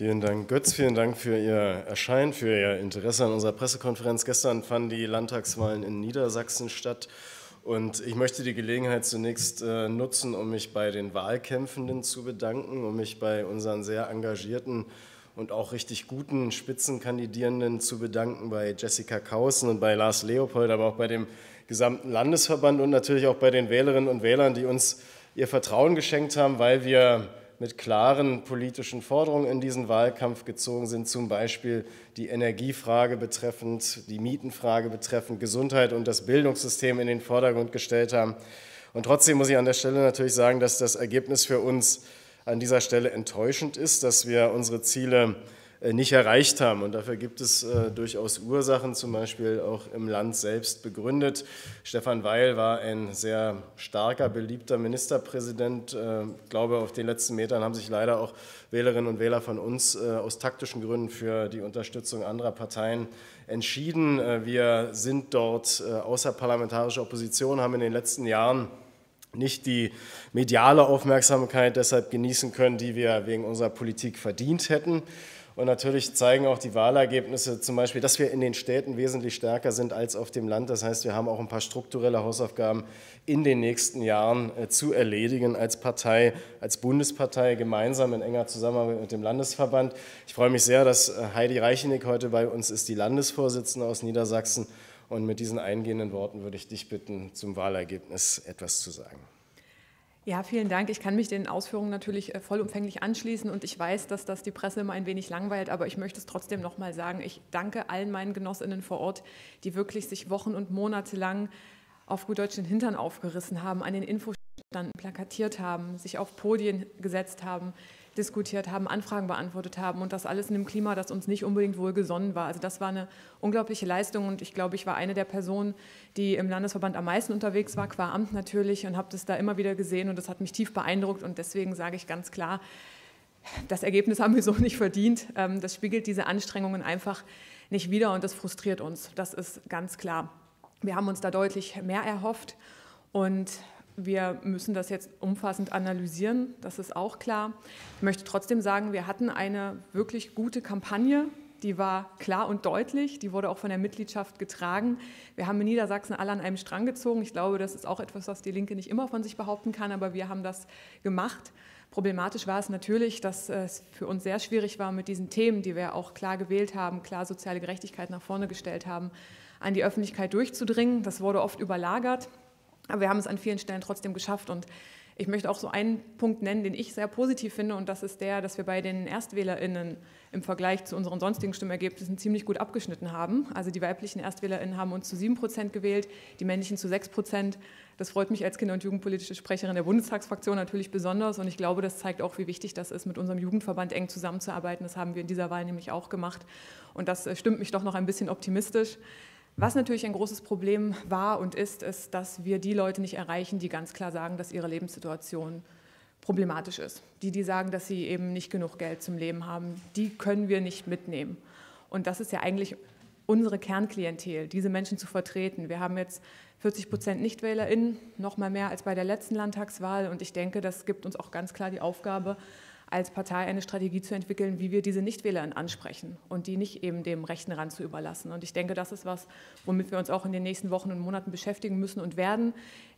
Vielen Dank, Götz. Vielen Dank für Ihr Erscheinen, für Ihr Interesse an unserer Pressekonferenz. Gestern fanden die Landtagswahlen in Niedersachsen statt. Und ich möchte die Gelegenheit zunächst äh, nutzen, um mich bei den Wahlkämpfenden zu bedanken, um mich bei unseren sehr engagierten und auch richtig guten Spitzenkandidierenden zu bedanken, bei Jessica Kausen und bei Lars Leopold, aber auch bei dem gesamten Landesverband und natürlich auch bei den Wählerinnen und Wählern, die uns ihr Vertrauen geschenkt haben, weil wir mit klaren politischen Forderungen in diesen Wahlkampf gezogen sind, zum Beispiel die Energiefrage betreffend, die Mietenfrage betreffend, Gesundheit und das Bildungssystem in den Vordergrund gestellt haben. Und trotzdem muss ich an der Stelle natürlich sagen, dass das Ergebnis für uns an dieser Stelle enttäuschend ist, dass wir unsere Ziele nicht erreicht haben. Und dafür gibt es äh, durchaus Ursachen, zum Beispiel auch im Land selbst begründet. Stefan Weil war ein sehr starker, beliebter Ministerpräsident. Äh, ich glaube, auf den letzten Metern haben sich leider auch Wählerinnen und Wähler von uns äh, aus taktischen Gründen für die Unterstützung anderer Parteien entschieden. Äh, wir sind dort äh, außerparlamentarische Opposition, haben in den letzten Jahren nicht die mediale Aufmerksamkeit deshalb genießen können, die wir wegen unserer Politik verdient hätten. Und natürlich zeigen auch die Wahlergebnisse zum Beispiel, dass wir in den Städten wesentlich stärker sind als auf dem Land. Das heißt, wir haben auch ein paar strukturelle Hausaufgaben in den nächsten Jahren äh, zu erledigen als Partei, als Bundespartei, gemeinsam in enger Zusammenarbeit mit dem Landesverband. Ich freue mich sehr, dass äh, Heidi Reichenig heute bei uns ist, die Landesvorsitzende aus Niedersachsen. Und mit diesen eingehenden Worten würde ich dich bitten, zum Wahlergebnis etwas zu sagen. Ja, vielen Dank. Ich kann mich den Ausführungen natürlich äh, vollumfänglich anschließen und ich weiß, dass das die Presse immer ein wenig langweilt, aber ich möchte es trotzdem noch mal sagen. Ich danke allen meinen Genossinnen vor Ort, die wirklich sich Wochen und Monate lang auf gut Deutsch den Hintern aufgerissen haben, an den Infoständen plakatiert haben, sich auf Podien gesetzt haben, diskutiert haben, Anfragen beantwortet haben und das alles in einem Klima, das uns nicht unbedingt wohlgesonnen war. Also das war eine unglaubliche Leistung und ich glaube, ich war eine der Personen, die im Landesverband am meisten unterwegs war, qua Amt natürlich und habe das da immer wieder gesehen und das hat mich tief beeindruckt und deswegen sage ich ganz klar, das Ergebnis haben wir so nicht verdient. Ähm, das spiegelt diese Anstrengungen einfach nicht wider und das frustriert uns. Das ist ganz klar. Wir haben uns da deutlich mehr erhofft und wir müssen das jetzt umfassend analysieren, das ist auch klar. Ich möchte trotzdem sagen, wir hatten eine wirklich gute Kampagne, die war klar und deutlich, die wurde auch von der Mitgliedschaft getragen. Wir haben in Niedersachsen alle an einem Strang gezogen. Ich glaube, das ist auch etwas, was die Linke nicht immer von sich behaupten kann, aber wir haben das gemacht. Problematisch war es natürlich, dass es für uns sehr schwierig war, mit diesen Themen, die wir auch klar gewählt haben, klar soziale Gerechtigkeit nach vorne gestellt haben, an die Öffentlichkeit durchzudringen. Das wurde oft überlagert. Aber wir haben es an vielen Stellen trotzdem geschafft. Und ich möchte auch so einen Punkt nennen, den ich sehr positiv finde, und das ist der, dass wir bei den ErstwählerInnen im Vergleich zu unseren sonstigen Stimmergebnissen ziemlich gut abgeschnitten haben. Also die weiblichen ErstwählerInnen haben uns zu 7 Prozent gewählt, die männlichen zu 6 Prozent. Das freut mich als Kinder- und Jugendpolitische Sprecherin der Bundestagsfraktion natürlich besonders. Und ich glaube, das zeigt auch, wie wichtig das ist, mit unserem Jugendverband eng zusammenzuarbeiten. Das haben wir in dieser Wahl nämlich auch gemacht. Und das äh, stimmt mich doch noch ein bisschen optimistisch. Was natürlich ein großes Problem war und ist, ist, dass wir die Leute nicht erreichen, die ganz klar sagen, dass ihre Lebenssituation problematisch ist. Die, die sagen, dass sie eben nicht genug Geld zum Leben haben, die können wir nicht mitnehmen. Und das ist ja eigentlich unsere Kernklientel, diese Menschen zu vertreten. Wir haben jetzt 40 Prozent NichtwählerInnen, noch mal mehr als bei der letzten Landtagswahl. Und ich denke, das gibt uns auch ganz klar die Aufgabe, als Partei eine Strategie zu entwickeln, wie wir diese Nichtwähler ansprechen und die nicht eben dem rechten Rand zu überlassen. Und ich denke, das ist was, womit wir uns auch in den nächsten Wochen und Monaten beschäftigen müssen und werden.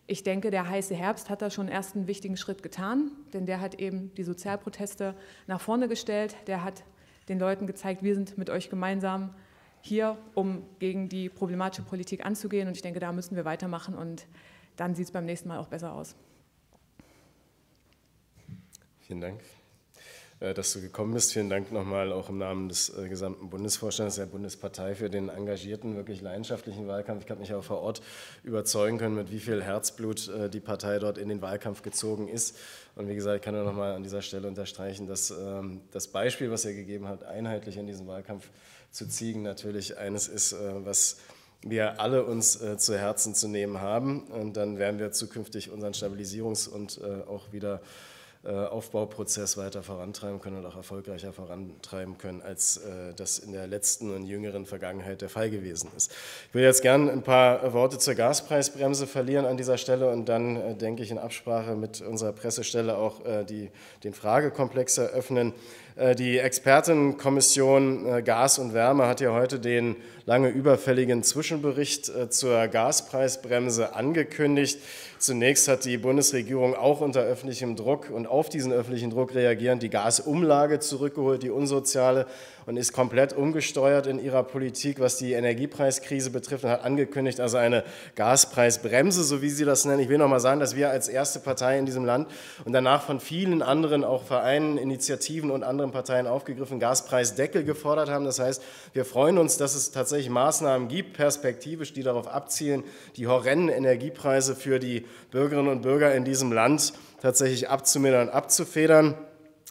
Ich denke, der heiße Herbst hat da schon erst einen wichtigen Schritt getan, denn der hat eben die Sozialproteste nach vorne gestellt. Der hat den Leuten gezeigt, wir sind mit euch gemeinsam hier, um gegen die problematische Politik anzugehen. Und ich denke, da müssen wir weitermachen und dann sieht es beim nächsten Mal auch besser aus. Vielen Dank. Äh, dass du gekommen bist. Vielen Dank nochmal auch im Namen des äh, gesamten Bundesvorstands der Bundespartei für den engagierten, wirklich leidenschaftlichen Wahlkampf. Ich habe mich auch vor Ort überzeugen können, mit wie viel Herzblut äh, die Partei dort in den Wahlkampf gezogen ist. Und wie gesagt, ich kann nur nochmal an dieser Stelle unterstreichen, dass ähm, das Beispiel, was ihr gegeben habt, einheitlich in diesen Wahlkampf zu ziehen, natürlich eines ist, was wir alle uns zu Herzen zu nehmen haben. Und dann werden wir zukünftig unseren Stabilisierungs- und auch wieder äh, Aufbauprozess weiter vorantreiben können und auch erfolgreicher vorantreiben können, als äh, das in der letzten und jüngeren Vergangenheit der Fall gewesen ist. Ich will jetzt gerne ein paar Worte zur Gaspreisbremse verlieren an dieser Stelle und dann, äh, denke ich, in Absprache mit unserer Pressestelle auch die, den Fragekomplex eröffnen. Äh, die Expertenkommission äh, Gas und Wärme hat ja heute den lange überfälligen Zwischenbericht äh, zur Gaspreisbremse angekündigt. Zunächst hat die Bundesregierung auch unter öffentlichem Druck und auf diesen öffentlichen Druck reagierend die Gasumlage zurückgeholt, die unsoziale und ist komplett umgesteuert in ihrer Politik, was die Energiepreiskrise betrifft und hat angekündigt, also eine Gaspreisbremse, so wie sie das nennen. Ich will noch mal sagen, dass wir als erste Partei in diesem Land und danach von vielen anderen, auch Vereinen, Initiativen und anderen Parteien aufgegriffen, Gaspreisdeckel gefordert haben. Das heißt, wir freuen uns, dass es tatsächlich Maßnahmen gibt, perspektivisch, die darauf abzielen, die horrenden Energiepreise für die Bürgerinnen und Bürger in diesem Land tatsächlich abzumildern abzufedern.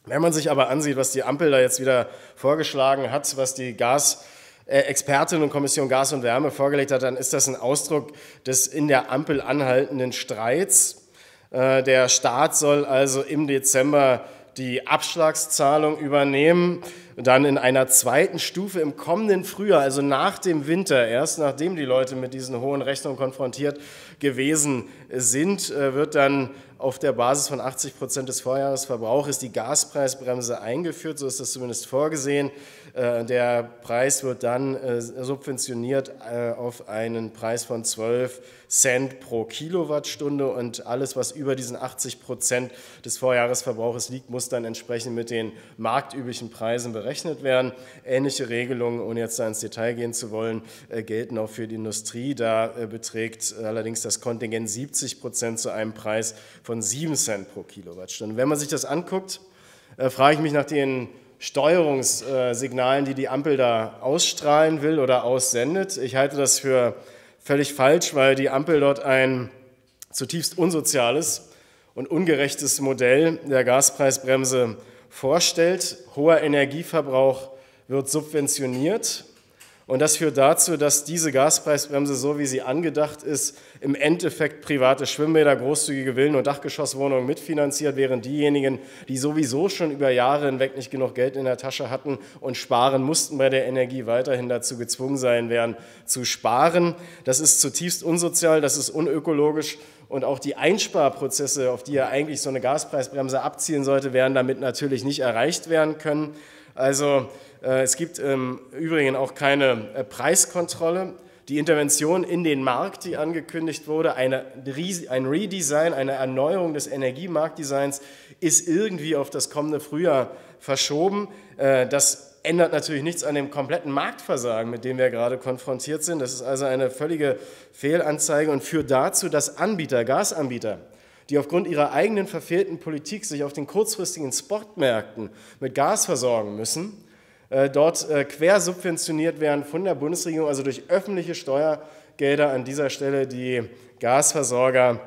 Wenn man sich aber ansieht, was die Ampel da jetzt wieder vorgeschlagen hat, was die Gas äh, Expertin und Kommission Gas und Wärme vorgelegt hat, dann ist das ein Ausdruck des in der Ampel anhaltenden Streits. Äh, der Staat soll also im Dezember die Abschlagszahlung übernehmen, dann in einer zweiten Stufe im kommenden Frühjahr, also nach dem Winter, erst nachdem die Leute mit diesen hohen Rechnungen konfrontiert gewesen sind, äh, wird dann auf der Basis von 80 Prozent des Vorjahresverbrauchs die Gaspreisbremse eingeführt, so ist das zumindest vorgesehen. Äh, der Preis wird dann äh, subventioniert äh, auf einen Preis von 12 Cent pro Kilowattstunde und alles, was über diesen 80 Prozent des Vorjahresverbrauchs liegt, muss dann entsprechend mit den marktüblichen Preisen berechnet werden. Ähnliche Regelungen, ohne jetzt da ins Detail gehen zu wollen, gelten auch für die Industrie. Da beträgt allerdings das Kontingent 70 Prozent zu einem Preis von 7 Cent pro Kilowattstunde. Wenn man sich das anguckt, frage ich mich nach den Steuerungssignalen, die die Ampel da ausstrahlen will oder aussendet. Ich halte das für völlig falsch, weil die Ampel dort ein zutiefst unsoziales und ungerechtes Modell der Gaspreisbremse vorstellt. Hoher Energieverbrauch wird subventioniert und das führt dazu, dass diese Gaspreisbremse, so wie sie angedacht ist, im Endeffekt private Schwimmbäder, großzügige Villen- und Dachgeschosswohnungen mitfinanziert, während diejenigen, die sowieso schon über Jahre hinweg nicht genug Geld in der Tasche hatten und sparen mussten bei der Energie, weiterhin dazu gezwungen sein werden, zu sparen. Das ist zutiefst unsozial, das ist unökologisch und auch die Einsparprozesse, auf die ja eigentlich so eine Gaspreisbremse abzielen sollte, werden damit natürlich nicht erreicht werden können. Also äh, es gibt im Übrigen auch keine äh, Preiskontrolle. Die Intervention in den Markt, die angekündigt wurde, eine, ein Redesign, eine Erneuerung des Energiemarktdesigns, ist irgendwie auf das kommende Frühjahr verschoben. Äh, das ändert natürlich nichts an dem kompletten Marktversagen, mit dem wir gerade konfrontiert sind. Das ist also eine völlige Fehlanzeige und führt dazu, dass Anbieter, Gasanbieter, die aufgrund ihrer eigenen verfehlten Politik sich auf den kurzfristigen Spotmärkten mit Gas versorgen müssen, äh, dort äh, quersubventioniert werden von der Bundesregierung, also durch öffentliche Steuergelder an dieser Stelle die Gasversorger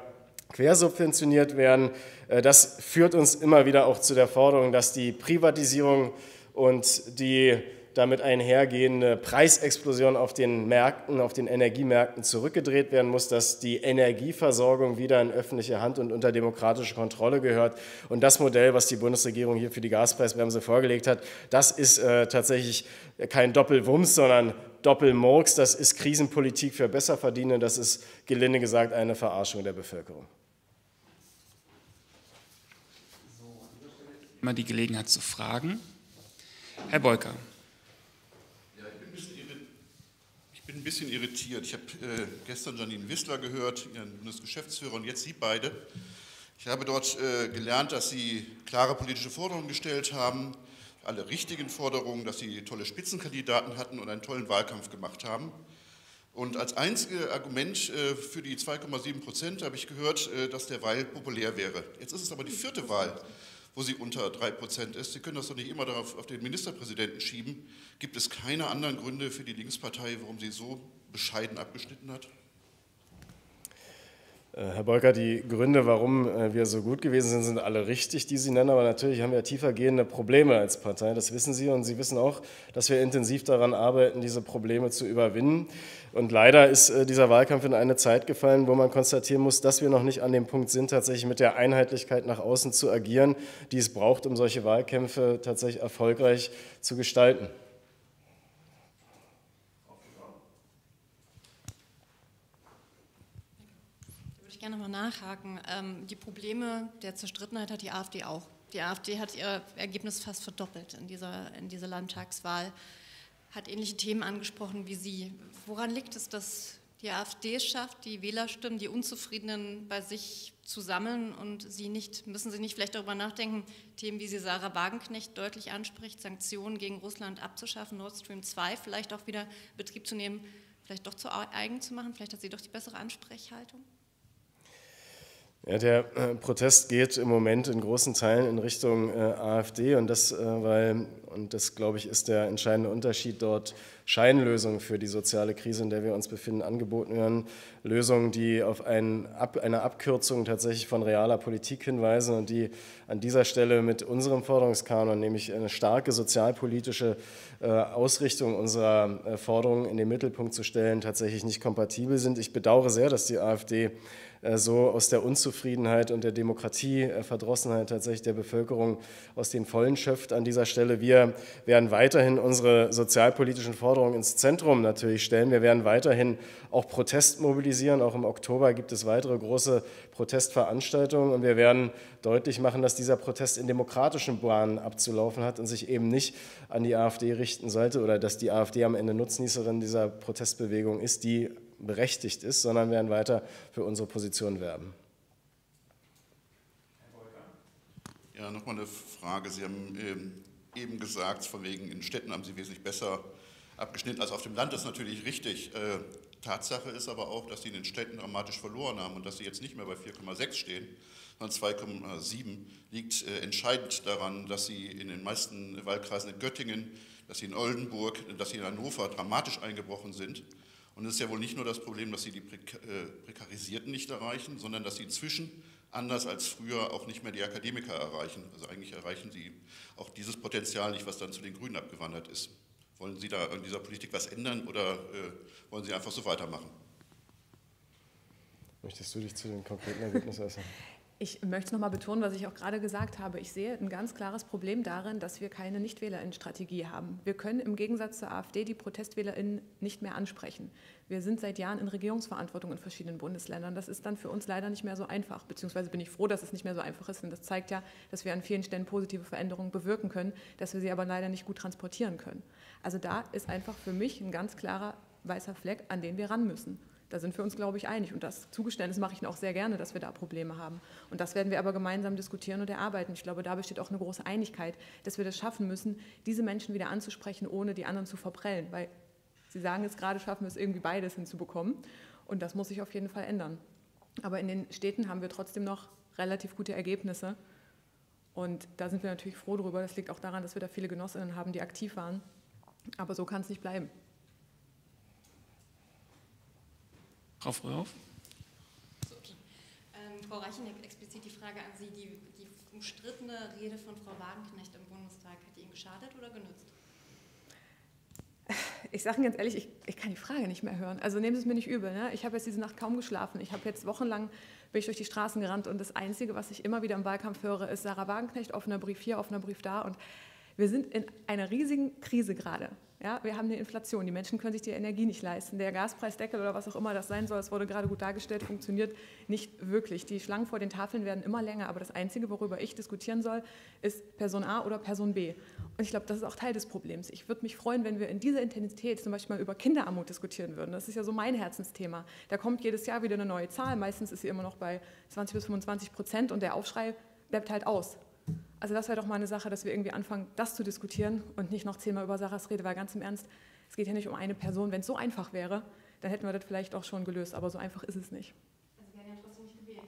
quersubventioniert werden. Äh, das führt uns immer wieder auch zu der Forderung, dass die Privatisierung und die damit einhergehende Preisexplosion auf den Märkten, auf den Energiemärkten zurückgedreht werden muss, dass die Energieversorgung wieder in öffentliche Hand und unter demokratische Kontrolle gehört. Und das Modell, was die Bundesregierung hier für die Gaspreisbremse vorgelegt hat, das ist äh, tatsächlich kein Doppelwumms, sondern Doppelmurks. Das ist Krisenpolitik für Besserverdienende. Das ist, gelinde gesagt, eine Verarschung der Bevölkerung. Immer die Gelegenheit zu fragen. Herr Beuker. Bin ein bisschen irritiert. Ich habe äh, gestern Janine Wissler gehört, Ihren Bundesgeschäftsführer, und jetzt Sie beide. Ich habe dort äh, gelernt, dass Sie klare politische Forderungen gestellt haben, alle richtigen Forderungen, dass Sie tolle Spitzenkandidaten hatten und einen tollen Wahlkampf gemacht haben. Und als einziges Argument äh, für die 2,7 Prozent habe ich gehört, äh, dass der Wahl populär wäre. Jetzt ist es aber die vierte Wahl wo sie unter 3% ist. Sie können das doch nicht immer darauf auf den Ministerpräsidenten schieben. Gibt es keine anderen Gründe für die Linkspartei, warum sie so bescheiden abgeschnitten hat? Äh, Herr Bolker, die Gründe, warum äh, wir so gut gewesen sind, sind alle richtig, die Sie nennen. Aber natürlich haben wir tiefergehende Probleme als Partei. Das wissen Sie. Und Sie wissen auch, dass wir intensiv daran arbeiten, diese Probleme zu überwinden. Und leider ist äh, dieser Wahlkampf in eine Zeit gefallen, wo man konstatieren muss, dass wir noch nicht an dem Punkt sind, tatsächlich mit der Einheitlichkeit nach außen zu agieren, die es braucht, um solche Wahlkämpfe tatsächlich erfolgreich zu gestalten. Gerne mal nachhaken. Ähm, die Probleme der Zerstrittenheit hat die AfD auch. Die AfD hat ihr Ergebnis fast verdoppelt in dieser, in dieser Landtagswahl, hat ähnliche Themen angesprochen wie Sie. Woran liegt es, dass die AfD schafft, die Wählerstimmen, die Unzufriedenen bei sich zu sammeln und sie nicht, müssen Sie nicht vielleicht darüber nachdenken, Themen, wie sie Sarah Wagenknecht deutlich anspricht, Sanktionen gegen Russland abzuschaffen, Nord Stream 2 vielleicht auch wieder Betrieb zu nehmen, vielleicht doch zu eigen zu machen, vielleicht hat sie doch die bessere Ansprechhaltung? Ja, der äh, Protest geht im Moment in großen Teilen in Richtung äh, AfD und das, äh, weil, und das glaube ich, ist der entscheidende Unterschied dort, Scheinlösungen für die soziale Krise, in der wir uns befinden, angeboten werden. Lösungen, die auf ein, Ab, eine Abkürzung tatsächlich von realer Politik hinweisen und die an dieser Stelle mit unserem Forderungskanon, nämlich eine starke sozialpolitische äh, Ausrichtung unserer äh, Forderungen in den Mittelpunkt zu stellen, tatsächlich nicht kompatibel sind. Ich bedauere sehr, dass die AfD so aus der Unzufriedenheit und der Demokratieverdrossenheit tatsächlich der Bevölkerung aus den Vollen schöpft an dieser Stelle. Wir werden weiterhin unsere sozialpolitischen Forderungen ins Zentrum natürlich stellen. Wir werden weiterhin auch Protest mobilisieren. Auch im Oktober gibt es weitere große Protestveranstaltungen und wir werden deutlich machen, dass dieser Protest in demokratischen Bahnen abzulaufen hat und sich eben nicht an die AfD richten sollte oder dass die AfD am Ende Nutznießerin dieser Protestbewegung ist, die berechtigt ist, sondern werden weiter für unsere Position werben. Ja, nochmal eine Frage. Sie haben ähm, eben gesagt, von wegen in Städten haben Sie wesentlich besser abgeschnitten als auf dem Land. Das ist natürlich richtig. Äh, Tatsache ist aber auch, dass Sie in den Städten dramatisch verloren haben und dass Sie jetzt nicht mehr bei 4,6 stehen, sondern 2,7 liegt äh, entscheidend daran, dass Sie in den meisten Wahlkreisen in Göttingen, dass Sie in Oldenburg, dass Sie in Hannover dramatisch eingebrochen sind und es ist ja wohl nicht nur das Problem, dass sie die äh, Prekarisierten nicht erreichen, sondern dass sie inzwischen, anders als früher, auch nicht mehr die Akademiker erreichen. Also eigentlich erreichen sie auch dieses Potenzial nicht, was dann zu den Grünen abgewandert ist. Wollen Sie da in dieser Politik was ändern oder äh, wollen Sie einfach so weitermachen? Möchtest du dich zu den konkreten Ergebnissen äußern? Ich möchte noch mal betonen, was ich auch gerade gesagt habe. Ich sehe ein ganz klares Problem darin, dass wir keine Nichtwählerinnenstrategie haben. Wir können im Gegensatz zur AfD die ProtestwählerInnen nicht mehr ansprechen. Wir sind seit Jahren in Regierungsverantwortung in verschiedenen Bundesländern. Das ist dann für uns leider nicht mehr so einfach. Beziehungsweise bin ich froh, dass es nicht mehr so einfach ist. Und das zeigt ja, dass wir an vielen Stellen positive Veränderungen bewirken können, dass wir sie aber leider nicht gut transportieren können. Also da ist einfach für mich ein ganz klarer weißer Fleck, an den wir ran müssen. Da sind wir uns, glaube ich, einig. Und das Zugeständnis mache ich auch sehr gerne, dass wir da Probleme haben. Und das werden wir aber gemeinsam diskutieren und erarbeiten. Ich glaube, da besteht auch eine große Einigkeit, dass wir das schaffen müssen, diese Menschen wieder anzusprechen, ohne die anderen zu verprellen. Weil Sie sagen jetzt gerade, schaffen wir es irgendwie beides hinzubekommen. Und das muss sich auf jeden Fall ändern. Aber in den Städten haben wir trotzdem noch relativ gute Ergebnisse. Und da sind wir natürlich froh drüber. Das liegt auch daran, dass wir da viele Genossinnen haben, die aktiv waren. Aber so kann es nicht bleiben. Frau? Okay. Ähm, Frau Reicheneck, explizit die Frage an Sie. Die, die umstrittene Rede von Frau Wagenknecht im Bundestag, hat die Ihnen geschadet oder genützt? Ich sage Ihnen ganz ehrlich, ich, ich, kann die Frage nicht mehr hören. Also nehmen Sie es mir nicht übel. Ne? Ich habe jetzt diese Nacht kaum geschlafen. Ich habe jetzt wochenlang bin ich durch die Straßen gerannt und das Einzige, was ich immer wieder im Wahlkampf höre, ist Sarah Wagenknecht, offener Brief hier, offener Brief da. Und wir sind in einer riesigen Krise gerade. Ja, wir haben eine Inflation, die Menschen können sich die Energie nicht leisten. Der Gaspreisdeckel oder was auch immer das sein soll, das wurde gerade gut dargestellt, funktioniert nicht wirklich. Die Schlangen vor den Tafeln werden immer länger, aber das Einzige, worüber ich diskutieren soll, ist Person A oder Person B. Und ich glaube, das ist auch Teil des Problems. Ich würde mich freuen, wenn wir in dieser Intensität zum Beispiel mal über Kinderarmut diskutieren würden. Das ist ja so mein Herzensthema. Da kommt jedes Jahr wieder eine neue Zahl. Meistens ist sie immer noch bei 20 bis 25 Prozent und der Aufschrei bleibt halt aus. Also das wäre doch mal eine Sache, dass wir irgendwie anfangen, das zu diskutieren und nicht noch zehnmal über Sarahs Rede, weil ganz im Ernst, es geht ja nicht um eine Person. Wenn es so einfach wäre, dann hätten wir das vielleicht auch schon gelöst, aber so einfach ist es nicht. Also werden ja trotzdem nicht gewählt.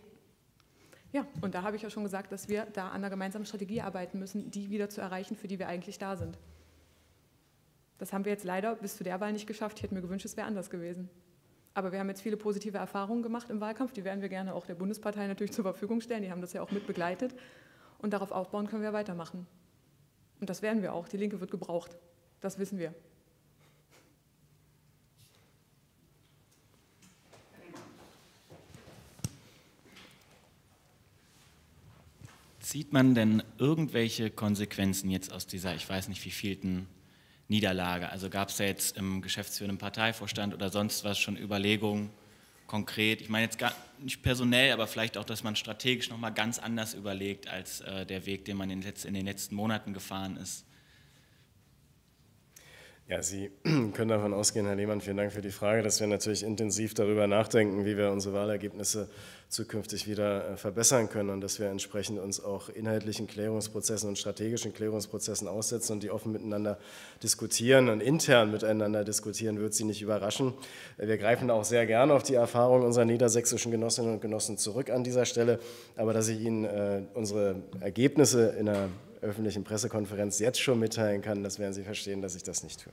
Ja, und da habe ich ja schon gesagt, dass wir da an einer gemeinsamen Strategie arbeiten müssen, die wieder zu erreichen, für die wir eigentlich da sind. Das haben wir jetzt leider bis zu der Wahl nicht geschafft. Ich hätte mir gewünscht, es wäre anders gewesen. Aber wir haben jetzt viele positive Erfahrungen gemacht im Wahlkampf. Die werden wir gerne auch der Bundespartei natürlich zur Verfügung stellen. Die haben das ja auch mit begleitet. Und darauf aufbauen können wir weitermachen. Und das werden wir auch. Die Linke wird gebraucht. Das wissen wir. Sieht man denn irgendwelche Konsequenzen jetzt aus dieser, ich weiß nicht wie vielten Niederlage? Also gab es da jetzt im geschäftsführenden Parteivorstand oder sonst was schon Überlegungen, konkret, ich meine jetzt gar nicht personell, aber vielleicht auch, dass man strategisch nochmal ganz anders überlegt als äh, der Weg, den man in, in den letzten Monaten gefahren ist? Ja, Sie können davon ausgehen, Herr Lehmann, vielen Dank für die Frage, dass wir natürlich intensiv darüber nachdenken, wie wir unsere Wahlergebnisse zukünftig wieder äh, verbessern können und dass wir entsprechend uns auch inhaltlichen Klärungsprozessen und strategischen Klärungsprozessen aussetzen und die offen miteinander diskutieren und intern miteinander diskutieren, wird Sie nicht überraschen. Wir greifen auch sehr gerne auf die Erfahrung unserer niedersächsischen Genossinnen und Genossen zurück an dieser Stelle, aber dass ich Ihnen äh, unsere Ergebnisse in einer öffentlichen Pressekonferenz jetzt schon mitteilen kann, das werden Sie verstehen, dass ich das nicht tue.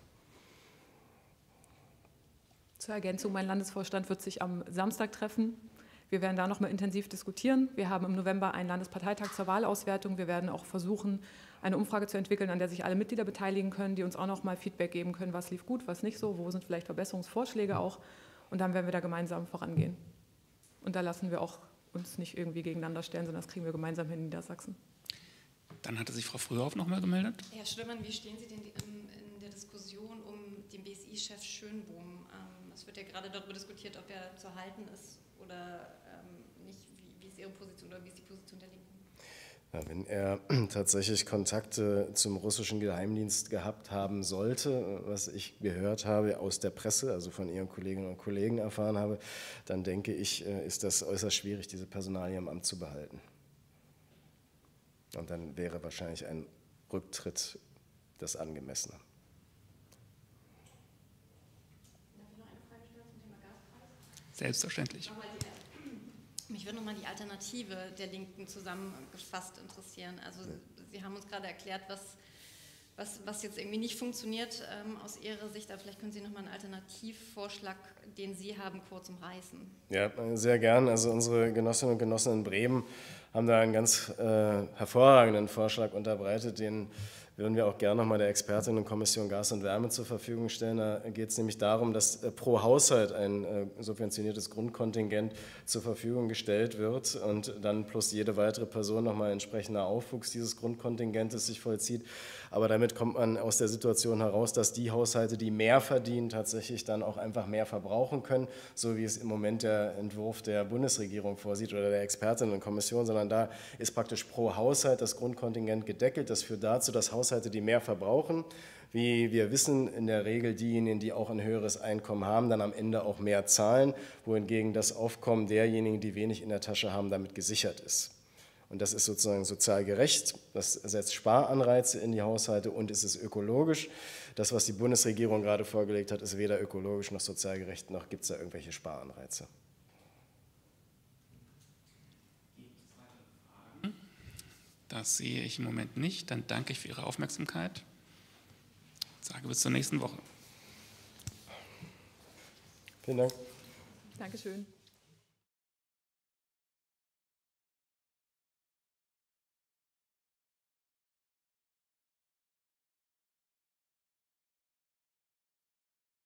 Zur Ergänzung, mein Landesvorstand wird sich am Samstag treffen. Wir werden da nochmal intensiv diskutieren. Wir haben im November einen Landesparteitag zur Wahlauswertung. Wir werden auch versuchen, eine Umfrage zu entwickeln, an der sich alle Mitglieder beteiligen können, die uns auch nochmal Feedback geben können, was lief gut, was nicht so, wo sind vielleicht Verbesserungsvorschläge auch. Und dann werden wir da gemeinsam vorangehen. Und da lassen wir auch uns nicht irgendwie gegeneinander stellen, sondern das kriegen wir gemeinsam hin in Niedersachsen. Dann hatte sich Frau Frühauf noch mal gemeldet. Herr Stürmann, wie stehen Sie denn in der Diskussion um den BSI-Chef Schönbohm? Ähm, es wird ja gerade darüber diskutiert, ob er zu halten ist oder ähm, nicht. Wie ist Ihre Position oder wie ist die Position der Linken? Ja, wenn er tatsächlich Kontakte zum russischen Geheimdienst gehabt haben sollte, was ich gehört habe aus der Presse, also von Ihren Kolleginnen und Kollegen erfahren habe, dann denke ich, äh, ist das äußerst schwierig, diese Personalie im Amt zu behalten. Und dann wäre wahrscheinlich ein Rücktritt das Angemessene. Selbstverständlich. Mich würde nochmal die Alternative der Linken zusammengefasst interessieren. Also Sie haben uns gerade erklärt, was, was, was jetzt irgendwie nicht funktioniert ähm, aus Ihrer Sicht, aber vielleicht können Sie nochmal einen Alternativvorschlag, den Sie haben, kurz umreißen. Ja, sehr gern. Also unsere Genossinnen und Genossen in Bremen haben da einen ganz äh, hervorragenden Vorschlag unterbreitet, den würden wir auch gerne nochmal der Expertinnenkommission Gas und Wärme zur Verfügung stellen. Da geht es nämlich darum, dass äh, pro Haushalt ein äh, subventioniertes Grundkontingent zur Verfügung gestellt wird und dann plus jede weitere Person nochmal entsprechender Aufwuchs dieses Grundkontingentes sich vollzieht. Aber damit kommt man aus der Situation heraus, dass die Haushalte, die mehr verdienen, tatsächlich dann auch einfach mehr verbrauchen können, so wie es im Moment der Entwurf der Bundesregierung vorsieht oder der Expertinnenkommission, sondern da ist praktisch pro Haushalt das Grundkontingent gedeckelt. Das führt dazu, dass Haushalte, die mehr verbrauchen, wie wir wissen, in der Regel diejenigen, die auch ein höheres Einkommen haben, dann am Ende auch mehr zahlen, wohingegen das Aufkommen derjenigen, die wenig in der Tasche haben, damit gesichert ist. Und das ist sozusagen sozial gerecht, das setzt Sparanreize in die Haushalte und es ist ökologisch. Das, was die Bundesregierung gerade vorgelegt hat, ist weder ökologisch noch sozial gerecht, noch gibt es da irgendwelche Sparanreize. Das sehe ich im Moment nicht. Dann danke ich für Ihre Aufmerksamkeit. Sage bis zur nächsten Woche. Vielen Dank. Dankeschön.